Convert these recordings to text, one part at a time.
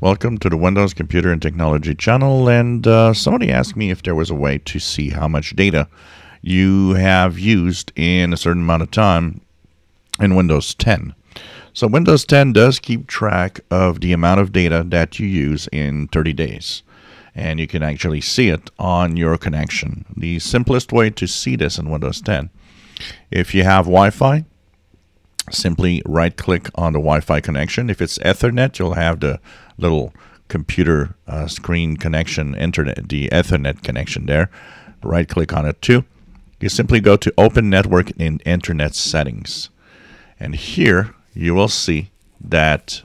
Welcome to the Windows Computer and Technology channel. And uh, somebody asked me if there was a way to see how much data you have used in a certain amount of time in Windows 10. So, Windows 10 does keep track of the amount of data that you use in 30 days. And you can actually see it on your connection. The simplest way to see this in Windows 10, if you have Wi Fi, simply right click on the Wi-Fi connection. If it's Ethernet, you'll have the little computer uh, screen connection, internet, the Ethernet connection there. Right click on it too. You simply go to Open Network and Internet Settings. And here you will see that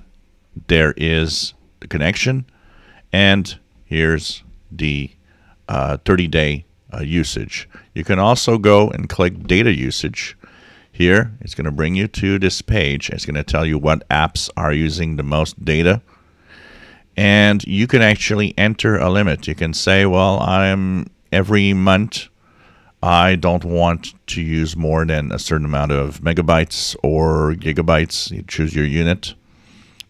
there is the connection and here's the 30 uh, day uh, usage. You can also go and click data usage here, it's going to bring you to this page. It's going to tell you what apps are using the most data. And you can actually enter a limit. You can say, well, I'm every month, I don't want to use more than a certain amount of megabytes or gigabytes. You choose your unit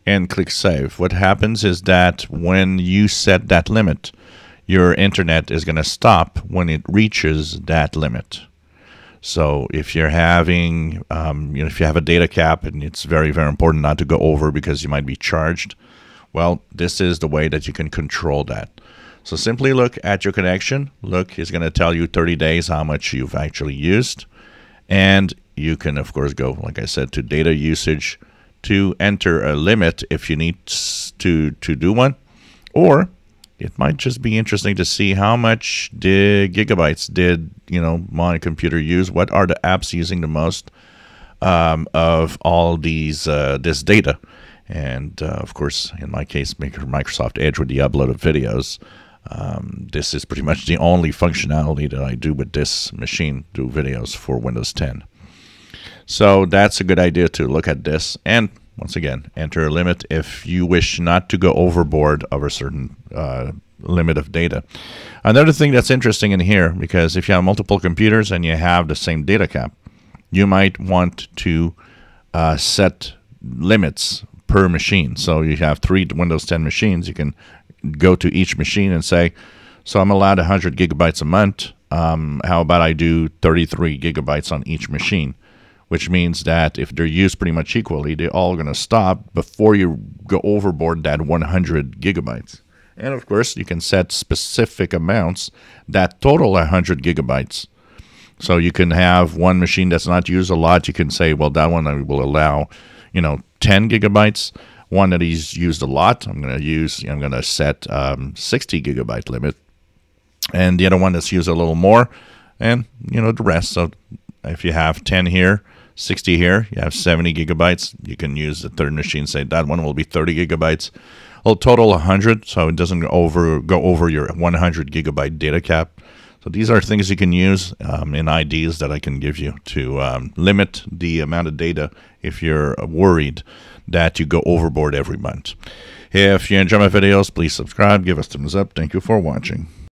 and click save. What happens is that when you set that limit, your internet is going to stop when it reaches that limit. So if you're having, um, you know, if you have a data cap and it's very, very important not to go over because you might be charged, well, this is the way that you can control that. So simply look at your connection. Look, it's going to tell you 30 days how much you've actually used. And you can, of course, go, like I said, to data usage to enter a limit if you need to, to do one. Or it might just be interesting to see how much did gigabytes did you know my computer use. What are the apps using the most um, of all these uh, this data? And uh, of course in my case microsoft edge with the upload of videos. Um, this is pretty much the only functionality that i do with this machine do videos for windows 10 so that's a good idea to look at this. And once again, enter a limit if you wish not to go overboard of a certain uh, limit of data. Another thing that's interesting in here, because if you have multiple computers and you have the same data cap, you might want to uh, set limits per machine. So you have three Windows 10 machines. You can go to each machine and say, so I'm allowed 100 gigabytes a month. Um, how about I do 33 gigabytes on each machine? Which means that if they're used pretty much equally, they're all going to stop before you go overboard that 100 gigabytes. And of course, you can set specific amounts that total 100 gigabytes. So you can have one machine that's not used a lot. You can say, well, that one I will allow, you know, 10 gigabytes. One that is used a lot, I'm going to use, I'm going to set um, 60 gigabyte limit. And the other one that's used a little more, and you know the rest. So if you have 10 here, 60 here. You have 70 gigabytes. You can use the third machine. Say that one will be 30 gigabytes. Well, total 100, so it doesn't over go over your 100 gigabyte data cap. So these are things you can use um, in IDs that I can give you to um, limit the amount of data if you're worried that you go overboard every month. If you enjoy my videos, please subscribe, give us thumbs up. Thank you for watching.